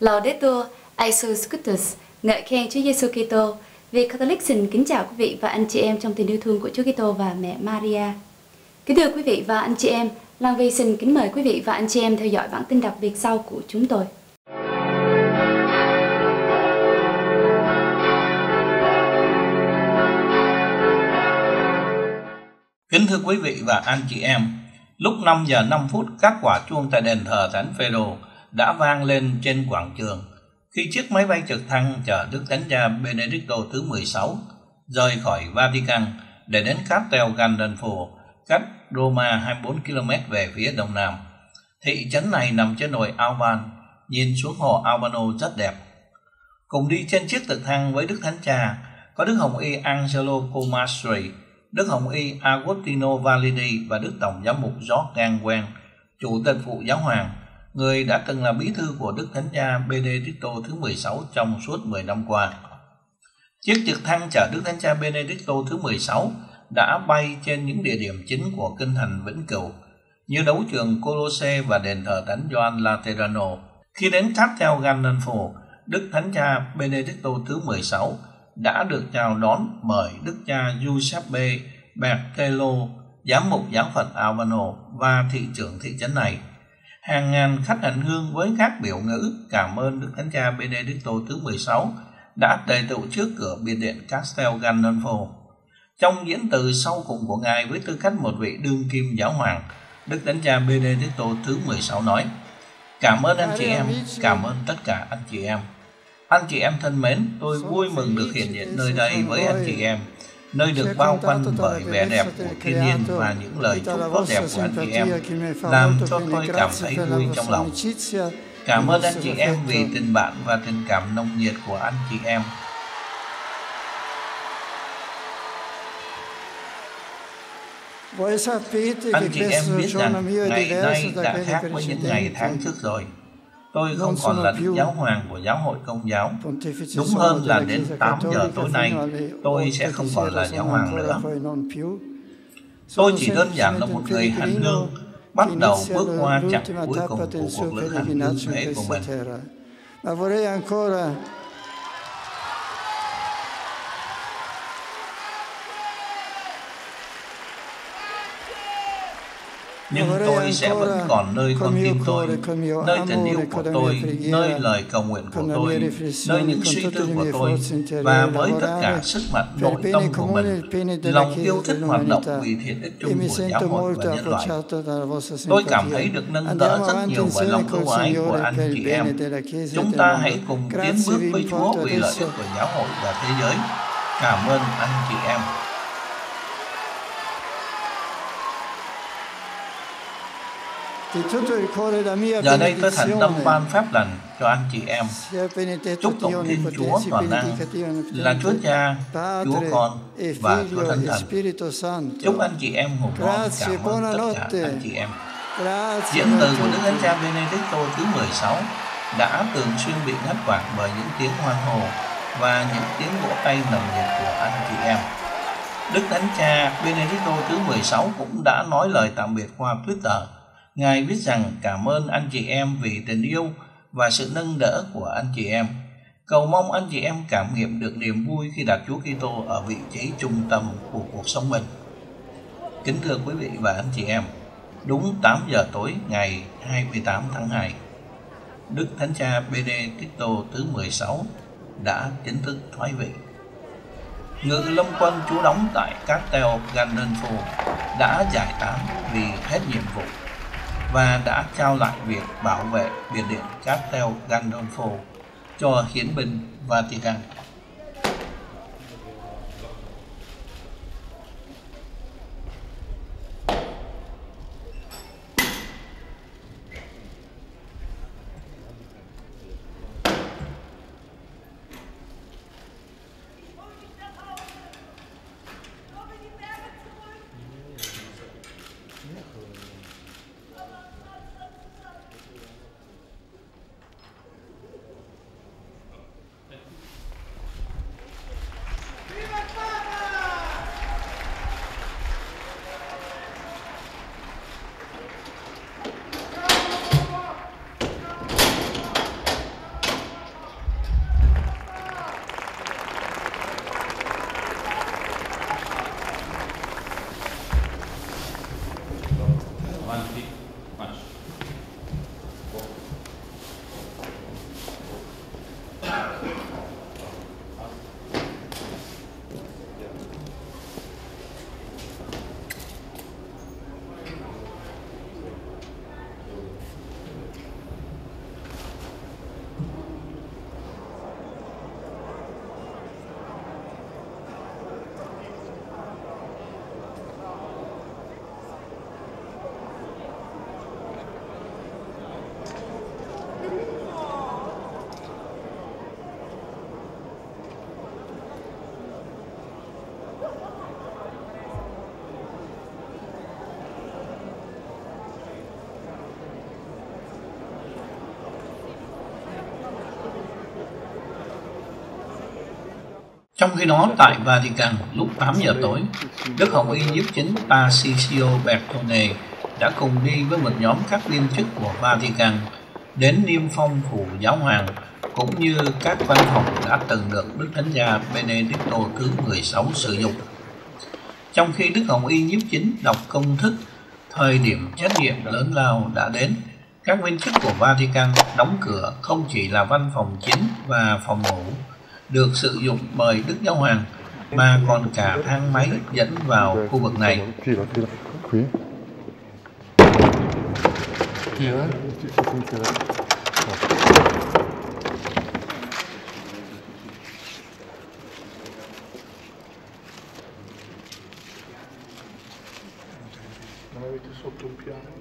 Laudetur Jesus Christus, ngợi khen Chúa Giêsu Kitô. Vì Catholic xin kính chào quý vị và anh chị em trong tình yêu thương của Chúa Kitô và mẹ Maria. Kính thưa quý vị và anh chị em, Lan Vi xin kính mời quý vị và anh chị em theo dõi bản tin đặc biệt sau của chúng tôi. Kính thưa quý vị và anh chị em, lúc 5 giờ 5 phút các quả chuông tại đền thờ Thánh Phêrô đã vang lên trên quảng trường khi chiếc máy bay trực thăng chở Đức Thánh Cha Benedicto thứ 16 rời khỏi Vatican để đến Castel Gandolfo, cách Roma 24 km về phía đông nam. Thị trấn này nằm trên đồi Alban, nhìn xuống hồ Albano rất đẹp. Cùng đi trên chiếc trực thăng với Đức Thánh Cha có Đức Hồng Y Angelo Comastri, Đức Hồng Y Agostino Validi và Đức Tổng giám mục George Gangwen, Chủ tịch phụ giáo hoàng người đã từng là bí thư của Đức Thánh Cha Benedicto thứ 16 trong suốt 10 năm qua. Chiếc trực thăng chở Đức Thánh Cha Benedicto thứ 16 đã bay trên những địa điểm chính của kinh thành Vĩnh Cửu như đấu trường Colosse và đền thờ Thánh Gioan Laterano. Khi đến Castel Gandolfo, Đức Thánh Cha Benedicto thứ 16 đã được chào đón bởi Đức cha Giuseppe Bertello, giám mục giáo phận Albano và thị trưởng thị trấn này hàng ngàn khách hành hương với các biểu ngữ cảm ơn Đức Thánh Cha Benedicto thứ 16 đã tề tựu trước cửa biệt điện Castel Gandolfo. Trong diễn từ sau cùng của Ngài với tư cách một vị đương kim giáo hoàng, Đức Thánh Cha Benedicto thứ 16 nói, Cảm ơn anh chị em, cảm ơn tất cả anh chị em. Anh chị em thân mến, tôi vui mừng được hiện diện nơi đây với anh chị em nơi được bao quanh bởi vẻ đẹp của thiên nhiên và những lời chúc tốt đẹp của anh chị em, làm cho tôi cảm thấy vui trong lòng. Cảm ơn anh chị em vì tình bạn và tình cảm nồng nhiệt của anh chị em. Anh chị em biết rằng ngày nay đã khác với những ngày tháng trước rồi. Tôi không còn là đức giáo hoàng của giáo hội công giáo. Đúng hơn là đến 8 giờ tối nay, tôi sẽ không còn là giáo hoàng nữa. Tôi chỉ đơn giản là một người hành hương bắt đầu bước qua chặng cuối cùng của cuộc lữ hành hương thế của mình. Nhưng tôi sẽ vẫn còn nơi con tim tôi, nơi tình yêu của tôi, nơi lời cầu nguyện của tôi, nơi những suy tư của tôi, và với tất cả sức mạnh nội tâm của mình, lòng yêu thích hoạt động vì thiện ích chung của giáo hội và nhân loại. Tôi cảm thấy được nâng đỡ rất nhiều bởi lòng ưu ái của anh chị em. Chúng ta hãy cùng tiến bước với Chúa vì lợi ích của giáo hội và thế giới. Cảm ơn anh chị em. Giờ đây tôi thành tâm ban phép lành cho anh chị em. Chúc tụng Thiên Chúa toàn năng là Chúa Cha, Chúa Con và Chúa Thánh Thần. Chúc anh chị em ngủ ngon. Cảm ơn tất cả anh chị em. Diễn từ của Đức Thánh Cha Benedicto thứ 16 đã thường xuyên bị ngắt quãng bởi những tiếng hoan hô và những tiếng vỗ tay nồng nhiệt của anh chị em. Đức Thánh Cha Benedicto thứ 16 cũng đã nói lời tạm biệt qua Twitter Ngài viết rằng cảm ơn anh chị em vì tình yêu và sự nâng đỡ của anh chị em. Cầu mong anh chị em cảm nghiệm được niềm vui khi đặt Chúa Kitô ở vị trí trung tâm của cuộc sống mình. Kính thưa quý vị và anh chị em, đúng 8 giờ tối ngày 28 tháng 2, Đức Thánh Cha Benedicto thứ 16 đã chính thức thoái vị. Ngự lâm quân trú đóng tại Castel Gandolfo đã giải tán vì hết nhiệm vụ và đã trao lại việc bảo vệ biệt điện Castel Gandolfo cho hiến binh Vatican. one thing Trong khi đó, tại Vatican, lúc 8 giờ tối, Đức Hồng Y Nhiếp chính Tarcisio Bertone đã cùng đi với một nhóm các viên chức của Vatican đến niêm phong phủ giáo hoàng cũng như các văn phòng đã từng được Đức Thánh Cha Benedicto thứ 16 sử dụng. Trong khi Đức Hồng Y Nhiếp chính đọc công thức, thời điểm trách nhiệm lớn lao đã đến, các viên chức của Vatican đóng cửa không chỉ là văn phòng chính và phòng ngủ được sử dụng bởi Đức Giáo Hoàng mà còn cả thang máy dẫn vào khu vực này.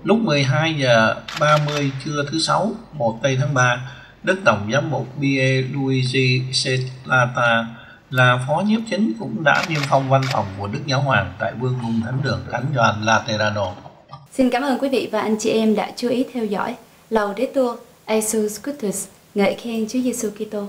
Lúc 12 giờ 30 trưa thứ sáu, 1 tây tháng 3, Đức Tổng giám mục Pierre Luigi Celata là phó nhiếp chính cũng đã niêm phong văn phòng của Đức Giáo Hoàng tại Vương cung Thánh đường Thánh Gioan Laterano. Xin cảm ơn quý vị và anh chị em đã chú ý theo dõi. Laudetur Jesus Christus, ngợi khen Chúa Giêsu Kitô.